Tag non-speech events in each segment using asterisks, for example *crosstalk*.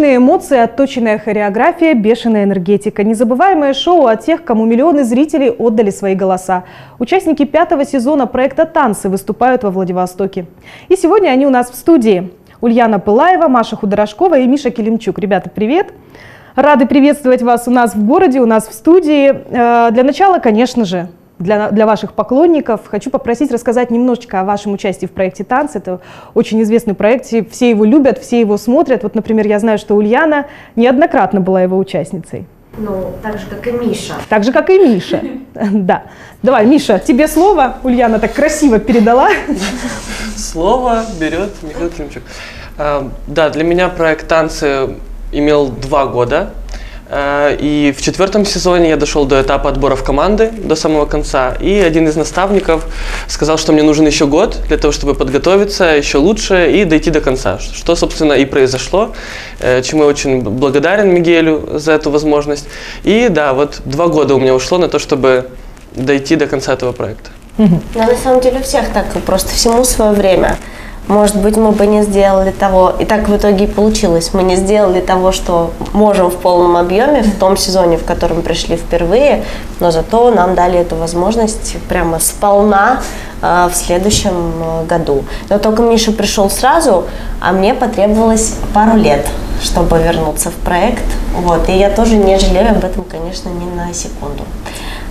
Мощные эмоции, отточенная хореография, бешеная энергетика. Незабываемое шоу о тех, кому миллионы зрителей отдали свои голоса. Участники пятого сезона проекта «Танцы» выступают во Владивостоке. И сегодня они у нас в студии. Ульяна Пылаева, Маша Худорожкова и Миша Келемчук. Ребята, привет! Рады приветствовать вас у нас в городе, у нас в студии. Э, для начала, конечно же, для, для ваших поклонников. Хочу попросить рассказать немножечко о вашем участии в проекте «Танцы». Это очень известный проект, все его любят, все его смотрят. Вот, например, я знаю, что Ульяна неоднократно была его участницей. Ну, так же, как и Миша. Так же, как и Миша, *laughs* да. Давай, Миша, тебе слово. Ульяна так красиво передала. Слово берет Михаил Климчук. А, да, для меня проект «Танцы» имел два года. Э, и в четвертом сезоне я дошел до этапа отбора в команды, до самого конца. И один из наставников сказал, что мне нужен еще год для того, чтобы подготовиться еще лучше и дойти до конца. Что, собственно, и произошло, э, чему я очень благодарен Мигелю за эту возможность. И да, вот два года у меня ушло на то, чтобы дойти до конца этого проекта. Но на самом деле у всех так, просто всему свое время. Может быть, мы бы не сделали того, и так в итоге и получилось, мы не сделали того, что можем в полном объеме в том сезоне, в котором пришли впервые, но зато нам дали эту возможность прямо сполна э, в следующем э, году. Но только Миша пришел сразу, а мне потребовалось пару лет, чтобы вернуться в проект. Вот, и я тоже не жалею об этом, конечно, ни на секунду.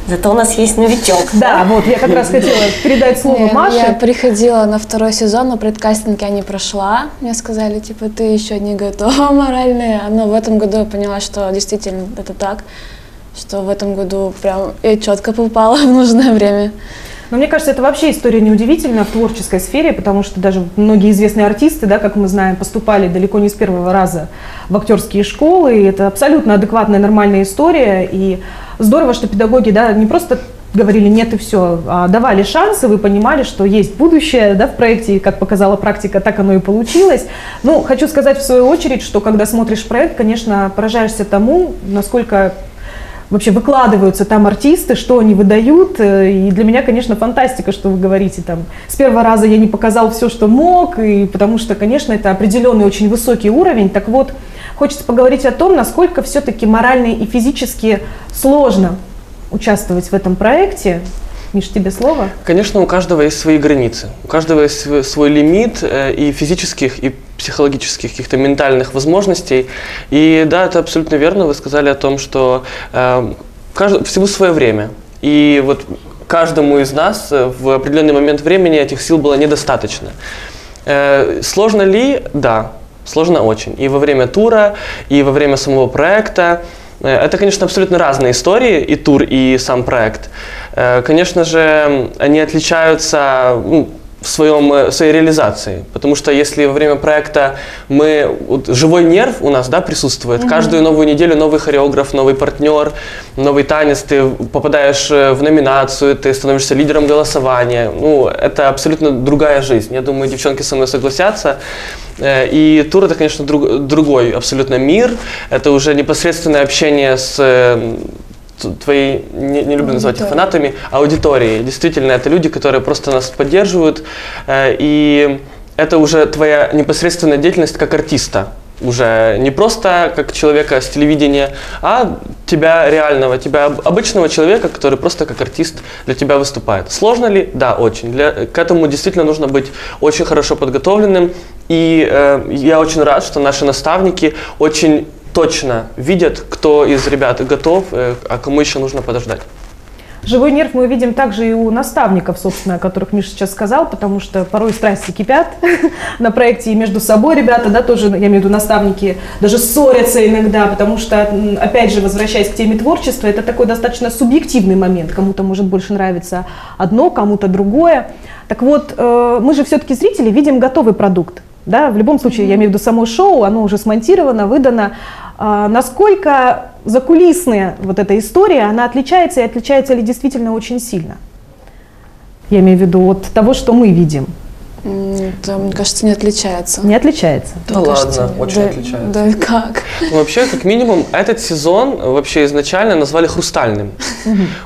Зато у нас есть новичок. Да, вот я как раз хотела передать слово Маше. Я приходила на второй сезон, но предкастинг я не прошла. Мне сказали, типа, ты еще не готова *laughs* моральная. Но в этом году я поняла, что действительно это так, что в этом году прям я четко попала *laughs* в нужное время. Но мне кажется, это вообще история неудивительная в творческой сфере, потому что даже многие известные артисты, да, как мы знаем, поступали далеко не с первого раза в актерские школы, и это абсолютно адекватная, нормальная история, и здорово, что педагоги да, не просто говорили нет и все, а давали шансы, вы понимали, что есть будущее да, в проекте, и как показала практика, так оно и получилось. Ну, хочу сказать в свою очередь, что когда смотришь проект, конечно, поражаешься тому, насколько вообще выкладываются там артисты, что они выдают. И для меня, конечно, фантастика, что вы говорите там. С первого раза я не показал все, что мог, и потому что, конечно, это определенный очень высокий уровень. Так вот, хочется поговорить о том, насколько все-таки морально и физически сложно участвовать в этом проекте. Миш, тебе слово? Конечно, у каждого есть свои границы, у каждого есть свой лимит э, и физических, и психологических, каких-то ментальных возможностей. И да, это абсолютно верно, вы сказали о том, что э, кажд... всему свое время. И вот каждому из нас э, в определенный момент времени этих сил было недостаточно. Э, сложно ли? Да, Сложно очень. И во время тура, и во время самого проекта. Э, это, конечно, абсолютно разные истории, и тур, и сам проект. Э, конечно же, они отличаются ну, в, своем, э, в своей реализации. Потому что если во время проекта мы, вот, живой нерв у нас да, присутствует, mm-hmm. каждую новую неделю новый хореограф, новый партнер, новый танец, ты попадаешь в номинацию, ты становишься лидером голосования. Ну, это абсолютно другая жизнь. Я думаю, девчонки со мной согласятся. Э, и тур это, конечно, друг, другой абсолютно мир. Это уже непосредственное общение с э, твоей, не, не люблю называть их фанатами, аудиторией. Действительно, это люди, которые просто нас поддерживают. Э, и это уже твоя непосредственная деятельность как артиста уже не просто как человека с телевидения, а тебя реального, тебя обычного человека, который просто как артист для тебя выступает. Сложно ли? Да, очень. Для, к этому действительно нужно быть очень хорошо подготовленным. И э, я очень рад, что наши наставники очень точно видят, кто из ребят готов, э, а кому еще нужно подождать. Живой нерв мы видим также и у наставников, собственно, о которых Миша сейчас сказал, потому что порой страсти кипят *laughs* на проекте и между собой ребята, да, тоже, я имею в виду наставники, даже ссорятся иногда, потому что, опять же, возвращаясь к теме творчества, это такой достаточно субъективный момент. Кому-то может больше нравиться одно, кому-то другое. Так вот, э, мы же все-таки зрители видим готовый продукт. Да? В любом случае, я имею в виду само шоу, оно уже смонтировано, выдано. А, насколько закулисная вот эта история, она отличается и отличается ли действительно очень сильно? Я имею в виду от того, что мы видим. Да, мне кажется, не отличается. Не отличается. Да Мне кажется, ладно, очень Да- отличается. Да как? Ну, Вообще, как минимум, этот сезон вообще изначально назвали хрустальным.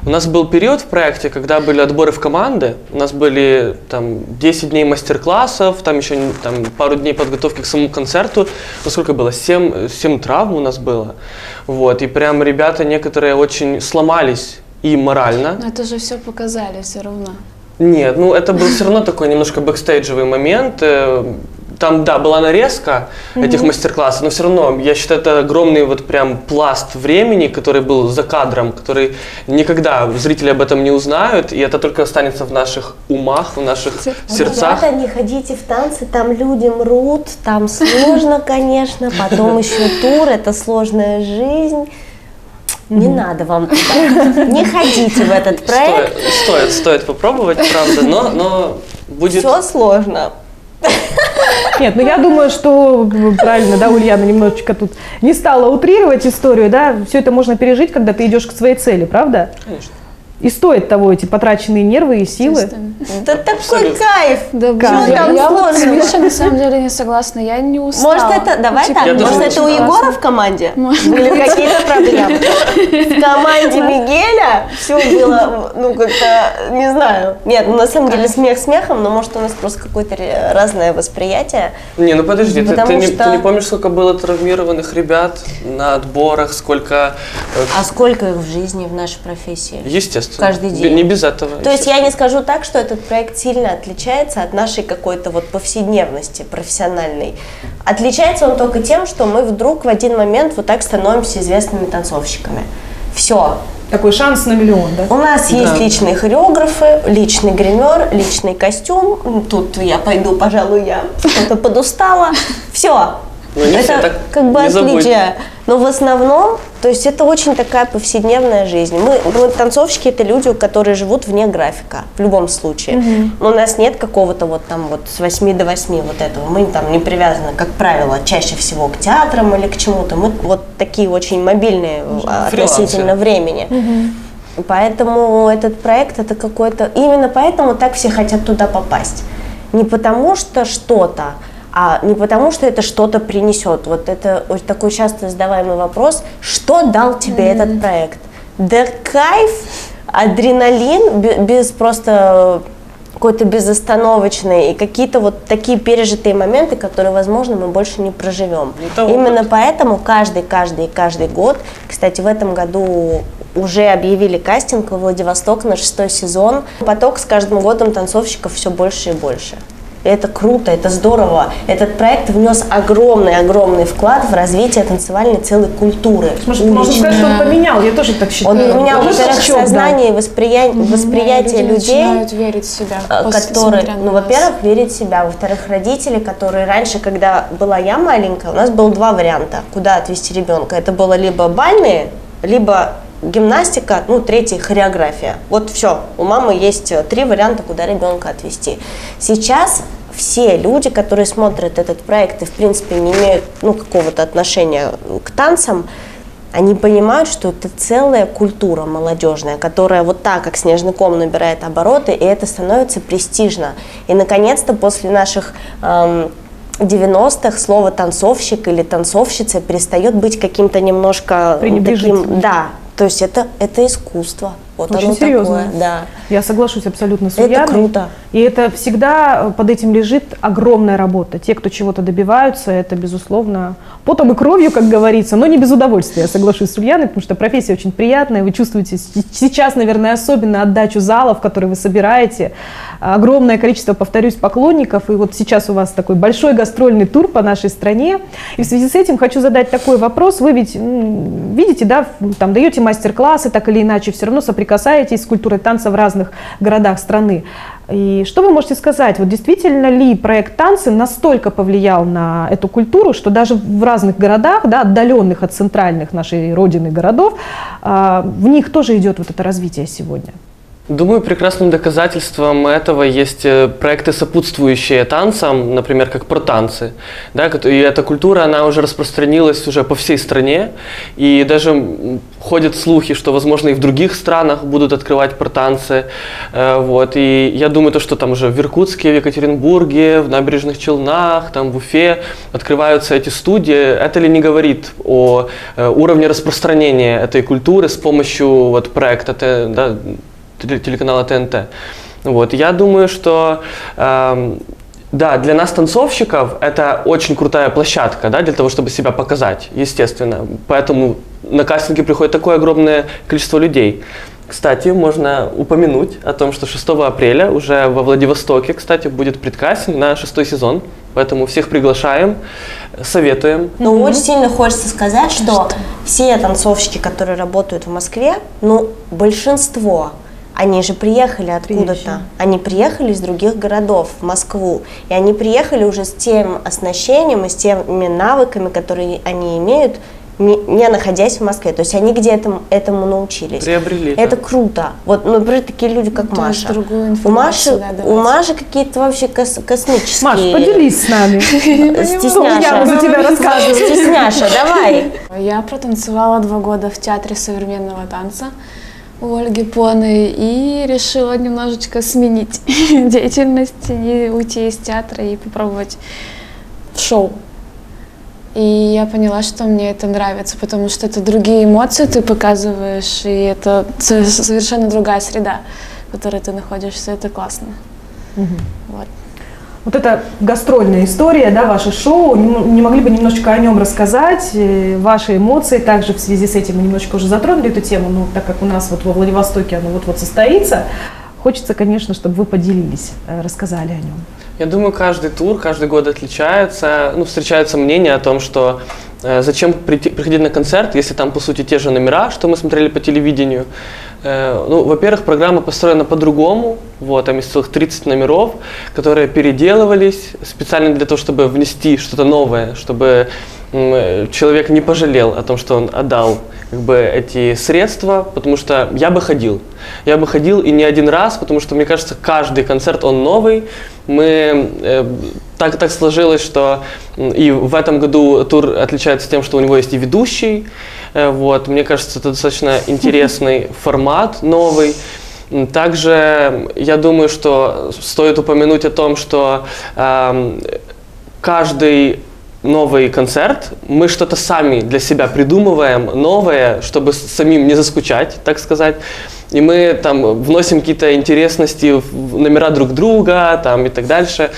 У нас был период в проекте, когда были отборы в команды. У нас были там 10 дней мастер-классов, там еще там, пару дней подготовки к самому концерту. Ну, сколько было? 7, 7 травм у нас было. Вот. И прям ребята некоторые очень сломались и морально. Но это же все показали все равно. Нет, ну это был все равно такой немножко бэкстейджевый момент. Э, Там, да, была нарезка этих мастер-классов, но все равно, я считаю, это огромный вот прям пласт времени, который был за кадром, который никогда зрители об этом не узнают, и это только останется в наших умах, в наших сердцах. Ребята, не ходите в танцы, там люди мрут, там сложно, конечно, потом еще тур, это сложная жизнь. Не надо вам. Не ходите в этот проект. Стоит, стоит, стоит попробовать, правда, но, но будет... Все сложно. Нет, ну я думаю, что правильно, да, Ульяна немножечко тут не стала утрировать историю, да, все это можно пережить, когда ты идешь к своей цели, правда? Конечно. И стоит того эти потраченные нервы и силы. Да такой кайф. Да, там я вот с? Мишей на самом деле не согласна. Я не устала. Может, это, давай типа, так, может, это у Егора в команде Может были какие-то проблемы. *laughs* В команде Мигеля все было, ну, как-то, не знаю. Нет, ну, на самом деле, смех смехом, но, может, у нас просто какое-то разное восприятие. Не, ну подожди, ты, не, ты не помнишь, сколько было травмированных ребят на отборах, сколько... э, А сколько их в жизни, в нашей профессии? Естественно. Каждый Б- день. Не без этого. То есть я не скажу так, что этот проект сильно отличается от нашей какой-то вот повседневности профессиональной. Отличается он только тем, что мы вдруг в один момент вот так становимся известными танцовщиками. Все. Такой шанс на миллион, да? У нас Да. есть личные хореографы, личный гример, личный костюм. Тут я пойду, пожалуй, я что-то подустала. Все. Ну, не это так, как бы отличие. Но в основном, то есть это очень такая повседневная жизнь. Мы, мы танцовщики это люди, которые живут вне графика, в любом случае. Но у нас нет какого-то вот там вот с 8 до 8 вот этого. Мы там не привязаны, как правило, чаще всего к театрам или к чему-то. Мы вот такие очень мобильные а, относительно Фрилансеры. времени. Поэтому этот проект это какой-то... Именно поэтому так все хотят туда попасть. Не потому что что-то, а не потому что это что-то принесет. Вот это вот такой часто задаваемый вопрос, что дал тебе этот проект? Да кайф, адреналин, бе- без просто какой-то безостановочный и какие-то вот такие пережитые моменты, которые, возможно, мы больше не проживем. Это опыт. Именно поэтому каждый, каждый, каждый год, кстати, в этом году уже объявили кастинг во Владивосток на шестой сезон. Поток с каждым годом танцовщиков все больше и больше. Это круто, это здорово. Этот проект внес огромный-огромный вклад в развитие танцевальной целой культуры. Может, можно сказать, что он поменял, я тоже так Он считаю. поменял, Тоже во-первых, сознание и восприя- восприятие люди людей. начинают верить в себя. Э, которые, ну, во-первых, верить в себя, во-вторых, родители, которые раньше, когда была я маленькая, у нас было два варианта, куда отвести ребенка. Это было либо бальные, либо гимнастика, ну, третий хореография. Вот все, у мамы есть э, три варианта, куда ребенка отвести. Сейчас все люди, которые смотрят этот проект и, в принципе, не имеют ну, какого-то отношения к танцам, они понимают, что это целая культура молодежная, которая вот так, как снежный ком, набирает обороты, и это становится престижно. И, наконец-то, после наших эм, 90-х слово танцовщик или танцовщица перестает быть каким-то немножко Пренебрежительным. таким, да, то есть это, это искусство. Вот Очень серьезно. такое, да. Я соглашусь абсолютно с Это Ульяной. круто. И это всегда э, под этим лежит огромная работа. Те, кто чего-то добиваются, это, безусловно, потом и кровью, как говорится, но не без удовольствия, я соглашусь с Ульяной, потому что профессия очень приятная. Вы чувствуете сейчас, наверное, особенно отдачу залов, которые вы собираете. Огромное количество, повторюсь, поклонников. И вот сейчас у вас такой большой гастрольный тур по нашей стране. И в связи с этим хочу задать такой вопрос. Вы ведь видите, да, там даете мастер-классы, так или иначе, все равно соприкасаетесь с культурой танца в разных городах страны. И что вы можете сказать? Вот действительно ли проект танцы настолько повлиял на эту культуру, что даже в разных городах, да, отдаленных от центральных нашей родины городов, а, в них тоже идет вот это развитие сегодня? Думаю, прекрасным доказательством этого есть э, проекты, сопутствующие танцам, например, как про танцы. Да, и эта культура, она уже распространилась уже по всей стране, и даже ходят слухи, что, возможно, и в других странах будут открывать портанцы. Э, вот. И я думаю, то, что там уже в Иркутске, в Екатеринбурге, в Набережных Челнах, там в Уфе открываются эти студии, это ли не говорит о э, уровне распространения этой культуры с помощью вот, проекта да, телеканала ТНТ. Вот. Я думаю, что э, да, для нас, танцовщиков, это очень крутая площадка, да, для того, чтобы себя показать, естественно. Поэтому на кастинге приходит такое огромное количество людей. Кстати, можно упомянуть о том, что 6 апреля уже во Владивостоке, кстати, будет предкастинг на шестой сезон. Поэтому всех приглашаем, советуем. Но mm-hmm. очень сильно хочется сказать, что все танцовщики, которые работают в Москве, ну, большинство они же приехали откуда-то. Они приехали из других городов в Москву. И они приехали уже с тем оснащением и с теми навыками, которые они имеют, не, не находясь в Москве. То есть они где-то этому научились. Приобрели. Это да. круто. Вот, ну, например, такие люди, как ну, Маша. У Маши, да, у Маши какие-то вообще кос космические. Маш, поделись с нами. *laughs* Стесняша. за тебя рассказываю. Стесняша, давай. Я протанцевала два года в театре современного танца у Ольги Поны и решила немножечко сменить *laughs* деятельность и уйти из театра и попробовать в шоу. И я поняла, что мне это нравится, потому что это другие эмоции ты показываешь, и это совершенно другая среда, в которой ты находишься. Это классно. Угу. Вот. Вот эта гастрольная история, да, ваше шоу, не могли бы немножечко о нем рассказать, э, ваши эмоции, также в связи с этим мы немножечко уже затронули эту тему, но так как у нас вот во Владивостоке оно вот-вот состоится, хочется, конечно, чтобы вы поделились, э, рассказали о нем. Я думаю, каждый тур, каждый год отличается, ну, встречается мнение о том, что э, зачем прийти, приходить на концерт, если там, по сути, те же номера, что мы смотрели по телевидению, ну, во-первых, программа построена по-другому. Вот, там есть целых 30 номеров, которые переделывались специально для того, чтобы внести что-то новое, чтобы человек не пожалел о том, что он отдал как бы, эти средства, потому что я бы ходил. Я бы ходил и не один раз, потому что, мне кажется, каждый концерт, он новый. Мы, э, так, так сложилось, что и в этом году тур отличается тем, что у него есть и ведущий, Э, вот, мне кажется, это достаточно интересный *laughs* формат, новый. Также я думаю, что стоит упомянуть о том, что э, каждый новый концерт, мы что-то сами для себя придумываем новое, чтобы самим не заскучать, так сказать. И мы там вносим какие-то интересности в номера друг друга там, и так дальше.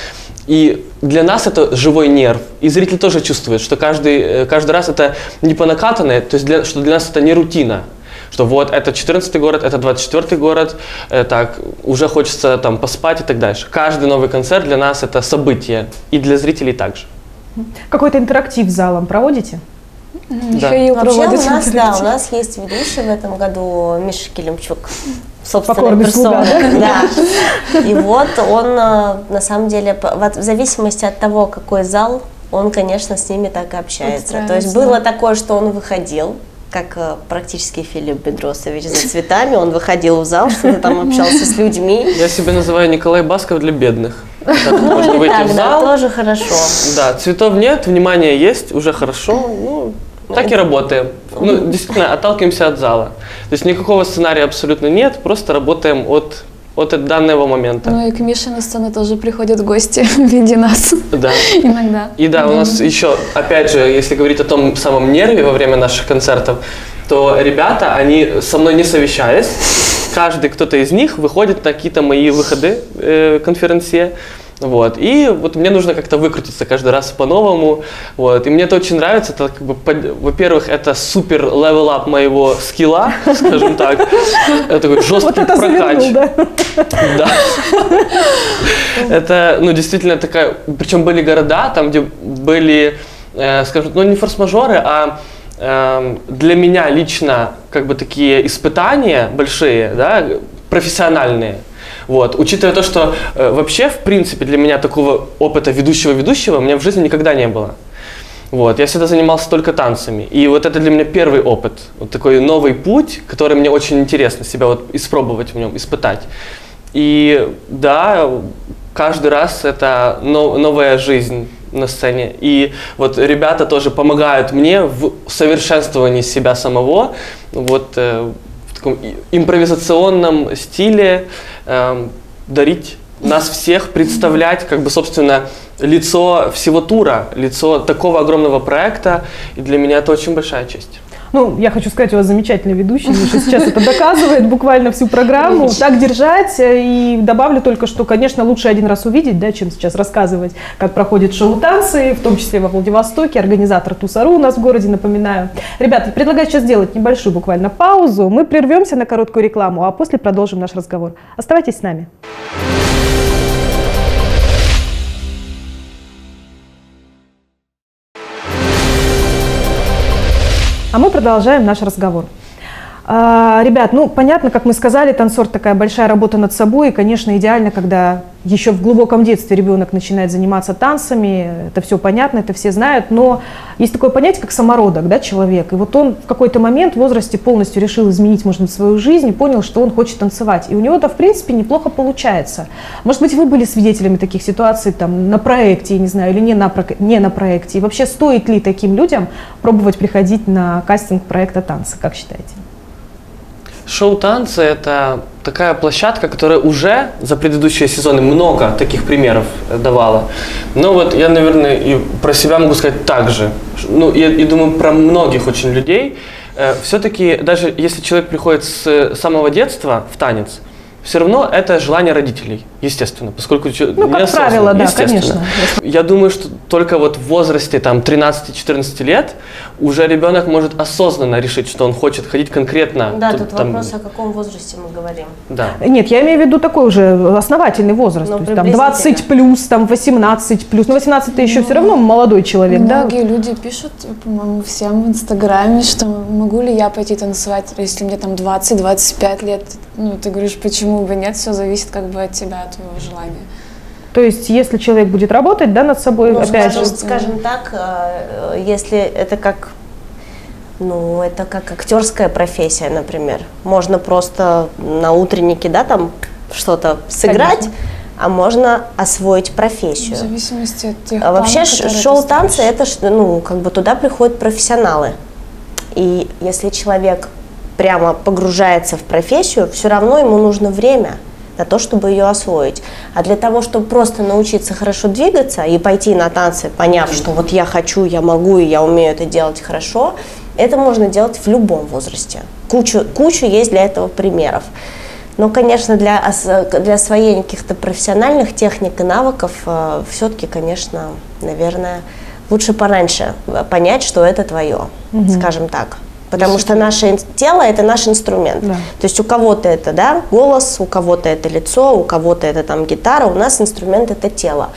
И для нас это живой нерв. И зритель тоже чувствует, что каждый, э, каждый раз это не по накатанной, то есть для, что для нас это не рутина. Что вот это 14 город, это 24 город, э, так, уже хочется там поспать и так дальше. Каждый новый концерт для нас это событие. И для зрителей также. Какой-то интерактив с залом проводите? Да. Михаил Вообще у нас, да, у *laughs* нас есть ведущий в этом году Миша Килимчук собственной персоной. Да. *laughs* да. И вот он э, на самом деле, в зависимости от того, какой зал, он, конечно, с ними так и общается. То есть было такое, что он выходил, как э, практически Филипп Бедросович за цветами, он выходил в зал, что-то там общался с людьми. Я себя называю Николай Басков для бедных. Так, ну, можно *laughs* выйти так, в зал. Да, тоже хорошо. Да, цветов нет, внимания есть, уже хорошо. Ну, так и работаем. Ну, действительно, отталкиваемся от зала. То есть никакого сценария абсолютно нет, просто работаем от от данного момента. Ну и к Мише на сцену тоже приходят гости *laughs* в виде нас. Да. Иногда. И да, у нас еще, опять же, если говорить о том самом нерве во время наших концертов, то ребята, они со мной не совещались. Каждый кто-то из них выходит на какие-то мои выходы э, конференции вот. И вот мне нужно как-то выкрутиться каждый раз по-новому. Вот. И мне это очень нравится. Это, как бы, во-первых, это супер level up моего скилла, *laughs* скажем так. Это такой жесткий вот прокач. да? Да. Это, ну, действительно такая... Причем были города, там, где были, э, скажем, ну, не форс-мажоры, а э, для меня лично как бы такие испытания большие, да, профессиональные. Вот. Учитывая то, что э, вообще, в принципе, для меня такого опыта ведущего-ведущего у меня в жизни никогда не было. Вот, я всегда занимался только танцами. И вот это для меня первый опыт, вот такой новый путь, который мне очень интересно себя вот испробовать в нем, испытать. И да, каждый раз это новая жизнь на сцене. И вот ребята тоже помогают мне в совершенствовании себя самого, вот э, таком импровизационном стиле э, дарить нас всех, представлять, как бы, собственно, лицо всего тура, лицо такого огромного проекта. И для меня это очень большая честь. Ну, я хочу сказать, у вас замечательный ведущий, Миша сейчас это доказывает буквально всю программу. Так держать. И добавлю только, что, конечно, лучше один раз увидеть, да, чем сейчас рассказывать, как проходит шоу танцы, в том числе во Владивостоке. Организатор Тусару у нас в городе, напоминаю. Ребята, предлагаю сейчас сделать небольшую буквально паузу. Мы прервемся на короткую рекламу, а после продолжим наш разговор. Оставайтесь с нами. А мы продолжаем наш разговор. А, ребят, ну понятно, как мы сказали, танцор такая большая работа над собой, и, конечно, идеально, когда еще в глубоком детстве ребенок начинает заниматься танцами, это все понятно, это все знают, но есть такое понятие, как самородок, да, человек, и вот он в какой-то момент в возрасте полностью решил изменить, может быть, свою жизнь и понял, что он хочет танцевать, и у него это, в принципе, неплохо получается. Может быть, вы были свидетелями таких ситуаций там на проекте, я не знаю, или не на, не на проекте, и вообще стоит ли таким людям пробовать приходить на кастинг проекта танцы, как считаете? Шоу танцы это такая площадка, которая уже за предыдущие сезоны много таких примеров давала. Но вот я, наверное, и про себя могу сказать так же. Ну, я, и думаю, про многих очень людей. Э, все-таки, даже если человек приходит с самого детства в танец, все равно это желание родителей, естественно, поскольку ну, как правило, да, конечно. Я думаю, что только вот в возрасте там 13-14 лет уже ребенок может осознанно решить, что он хочет ходить конкретно. Да, тут, тут там... вопрос, о каком возрасте мы говорим. Да. Нет, я имею в виду такой уже основательный возраст, ну, то есть там 20 плюс, там 18 плюс, ну 18 это еще ну, все равно молодой человек, многие да? люди пишут, по-моему, всем в Инстаграме, что могу ли я пойти танцевать, если мне там 20-25 лет, ну ты говоришь, почему бы нет, все зависит как бы от тебя, от твоего желания. То есть, если человек будет работать, да, над собой, ну, опять скажем, же, скажем так, э, если это как, ну, это как актерская профессия, например, можно просто на утреннике, да, там что-то сыграть. Конечно а можно освоить профессию. В зависимости от тех а Вообще шоу танцы это ну как бы туда приходят профессионалы. И если человек прямо погружается в профессию, все равно ему нужно время на то, чтобы ее освоить. А для того, чтобы просто научиться хорошо двигаться и пойти на танцы, поняв, что вот я хочу, я могу и я умею это делать хорошо, это можно делать в любом возрасте. Кучу, кучу есть для этого примеров. Но, конечно, для, для освоения каких-то профессиональных техник и навыков э, все-таки, конечно, наверное, лучше пораньше понять, что это твое, угу. скажем так. Потому что наше тело это наш инструмент. Да. То есть у кого-то это да, голос, у кого-то это лицо, у кого-то это там гитара, у нас инструмент это тело.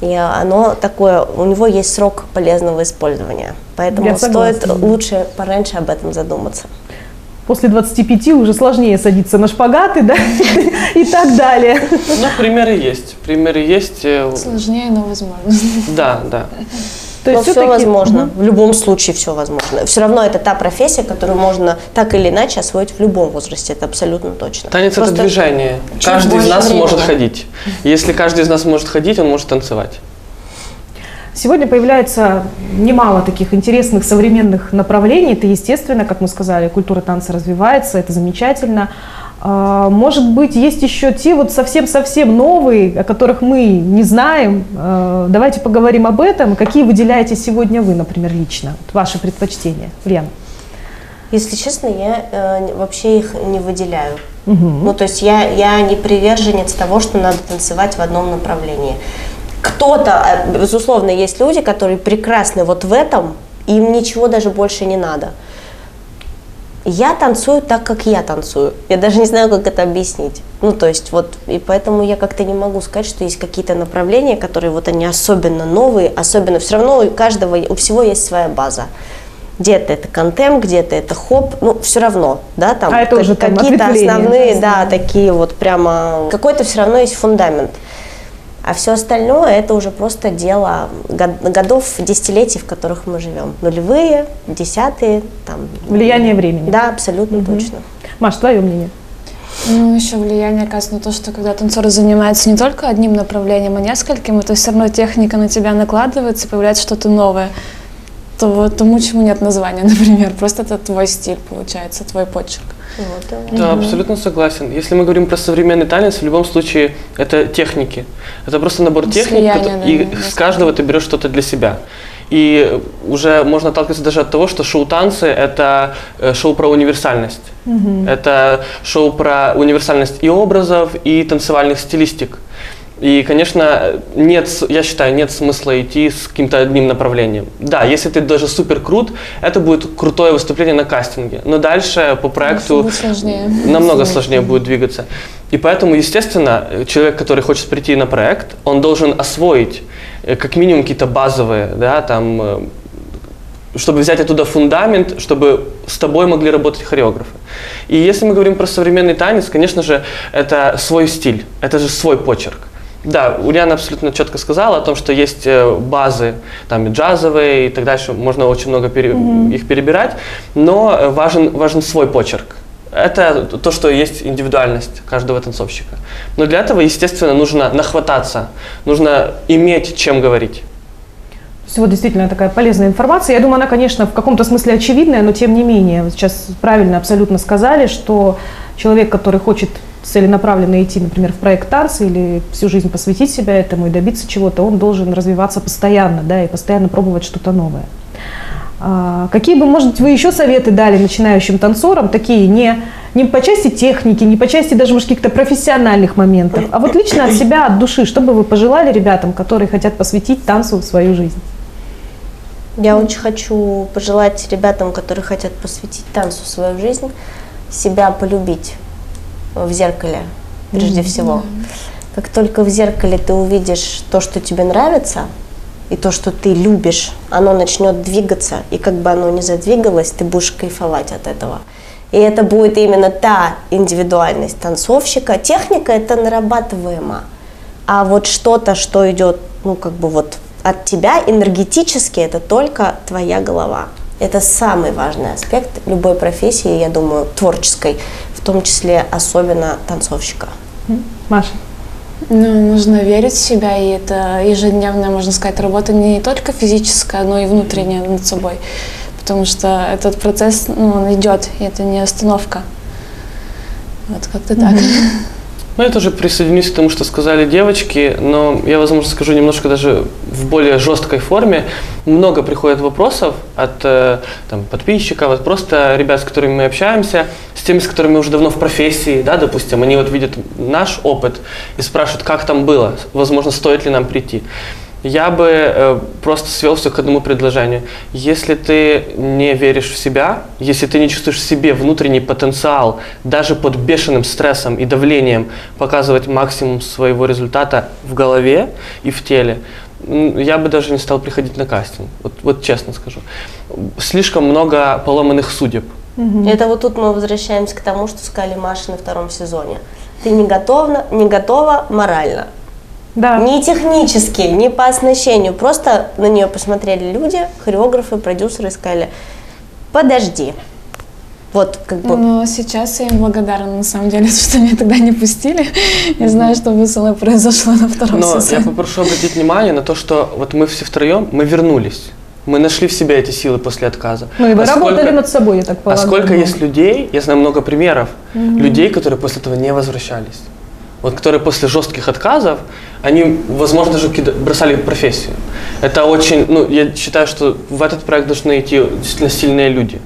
И оно такое, у него есть срок полезного использования. Поэтому Я стоит лучше пораньше об этом задуматься. После 25 уже сложнее садиться на шпагаты, да, *laughs* и так далее. Ну, примеры есть. Примеры есть. Э, сложнее, но возможно. Да, да. То есть все возможно. Угу. В любом случае все возможно. Все равно это та профессия, которую можно так или иначе освоить в любом возрасте. Это абсолютно точно. Танец Просто это движение. Каждый из нас времени. может ходить. Если каждый из нас может ходить, он может танцевать. Сегодня появляется немало таких интересных современных направлений. Это естественно, как мы сказали, культура танца развивается, это замечательно. А, может быть, есть еще те вот совсем-совсем новые, о которых мы не знаем. А, давайте поговорим об этом. Какие выделяете сегодня вы, например, лично? Вот ваши предпочтения, Лена? Если честно, я э, вообще их не выделяю. Угу. Ну, то есть я, я не приверженец того, что надо танцевать в одном направлении. Кто-то, а, безусловно, есть люди, которые прекрасны вот в этом, им ничего даже больше не надо. Я танцую так, как я танцую. Я даже не знаю, как это объяснить. Ну, то есть вот, и поэтому я как-то не могу сказать, что есть какие-то направления, которые вот они особенно новые, особенно все равно у каждого, у всего есть своя база. Где-то это контем, где-то это хоп, ну, все равно, да, там, а это уже какие-то основные, да, такие вот прямо, какой-то все равно есть фундамент. А все остальное это уже просто дело годов, десятилетий, в которых мы живем. Нулевые, десятые, там. Влияние времени. Да, абсолютно угу. точно. Маш, твое мнение? Ну, еще влияние, оказывается, на то, что когда танцор занимается не только одним направлением, а нескольким, это все равно техника на тебя накладывается, появляется что-то новое. То тому, чему нет названия, *laughs* например. Просто это твой стиль, получается, твой почерк. Вот, да, да угу. абсолютно согласен. Если мы говорим про современный танец, в любом случае это техники. Это просто набор техник, Слияние, да, и с каждого ты берешь что-то для себя. И уже можно отталкиваться даже от того, что шоу-танцы – это э, шоу про универсальность. Угу. Это шоу про универсальность и образов, и танцевальных стилистик. И, конечно, нет, я считаю, нет смысла идти с каким-то одним направлением. Да, если ты даже супер крут, это будет крутое выступление на кастинге. Но дальше по проекту сложнее. намного сложнее будет двигаться. И поэтому, естественно, человек, который хочет прийти на проект, он должен освоить э, как минимум какие-то базовые, да, там, э, чтобы взять оттуда фундамент, чтобы с тобой могли работать хореографы. И если мы говорим про современный танец, конечно же, это свой стиль, это же свой почерк. Да, Ульяна абсолютно четко сказала о том, что есть э, базы, там джазовые и так дальше, можно очень много пере, mm-hmm. их перебирать, но э, важен, важен свой почерк. Это то, что есть индивидуальность каждого танцовщика. Но для этого, естественно, нужно нахвататься, нужно иметь чем говорить. Всего действительно такая полезная информация. Я думаю, она, конечно, в каком-то смысле очевидная, но тем не менее, вы сейчас правильно абсолютно сказали, что человек, который хочет целенаправленно идти, например, в проект ТАРС или всю жизнь посвятить себя этому и добиться чего-то, он должен развиваться постоянно, да, и постоянно пробовать что-то новое. А, какие бы, может быть, вы еще советы дали начинающим танцорам, такие не, не по части техники, не по части даже, может, каких-то профессиональных моментов, а вот лично от себя, от души, что бы вы пожелали ребятам, которые хотят посвятить танцу свою жизнь? Я очень хочу пожелать ребятам, которые хотят посвятить танцу свою жизнь, себя полюбить в зеркале, прежде mm-hmm. всего. Как только в зеркале ты увидишь то, что тебе нравится, и то, что ты любишь, оно начнет двигаться, и как бы оно ни задвигалось, ты будешь кайфовать от этого. И это будет именно та индивидуальность танцовщика. Техника это нарабатываемо, а вот что-то, что идет, ну как бы вот от тебя энергетически, это только твоя голова. Это самый важный аспект любой профессии, я думаю, творческой в том числе особенно танцовщика. Маша? Ну, нужно верить в себя, и это ежедневная, можно сказать, работа не только физическая, но и внутренняя над собой. Потому что этот процесс, ну, он идет, и это не остановка. Вот как-то так. *laughs* Ну, я тоже присоединюсь к тому, что сказали девочки, но я, возможно, скажу немножко даже в более жесткой форме. Много приходит вопросов от э, там, подписчиков, от просто ребят, с которыми мы общаемся, с теми, с которыми мы уже давно в профессии, да, допустим, они вот видят наш опыт и спрашивают, как там было, возможно, стоит ли нам прийти я бы э, просто свел все к одному предложению. Если ты не веришь в себя, если ты не чувствуешь в себе внутренний потенциал, даже под бешеным стрессом и давлением показывать максимум своего результата в голове и в теле, я бы даже не стал приходить на кастинг. Вот, вот честно скажу. Слишком много поломанных судеб. Угу. Это вот тут мы возвращаемся к тому, что сказали Маша на втором сезоне. Ты не готова, не готова морально. Да. Не технически, не по оснащению. Просто на нее посмотрели люди, хореографы, продюсеры и сказали, подожди. Вот как бы. Но сейчас я им благодарна, на самом деле, *laughs* что меня тогда не пустили. Не знаю, что бы со мной произошло на втором Но сезоне. я попрошу обратить внимание на то, что вот мы все втроем, мы вернулись. Мы нашли в себе эти силы после отказа. Ну и вы а работали сколько, над собой, я так полагаю. А сколько есть людей, я знаю много примеров, угу. людей, которые после этого не возвращались вот, которые после жестких отказов, они, возможно, даже бросали профессию. Это очень, ну, я считаю, что в этот проект должны идти действительно сильные люди,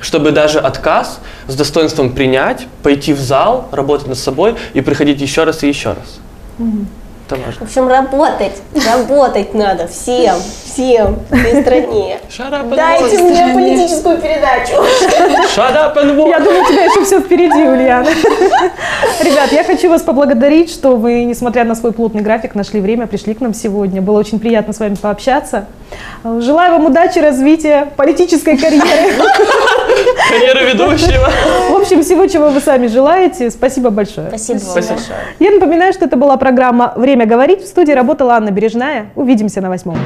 чтобы даже отказ с достоинством принять, пойти в зал, работать над собой и приходить еще раз и еще раз. Угу. Это важно. В общем, работать, работать надо всем, всем в этой стране. Дайте мне политическую передачу. Я думаю, у тебя еще все впереди, Ульяна. Ребят, я хочу вас поблагодарить, что вы, несмотря на свой плотный график, нашли время, пришли к нам сегодня. Было очень приятно с вами пообщаться. Желаю вам удачи, развития, политической карьеры. Карьеры ведущего. В общем, всего, чего вы сами желаете. Спасибо большое. Спасибо вам Спасибо. большое. Я напоминаю, что это была программа «Время говорить». В студии работала Анна Бережная. Увидимся на восьмом.